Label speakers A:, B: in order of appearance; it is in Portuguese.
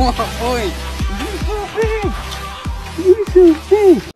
A: Oi! Isso,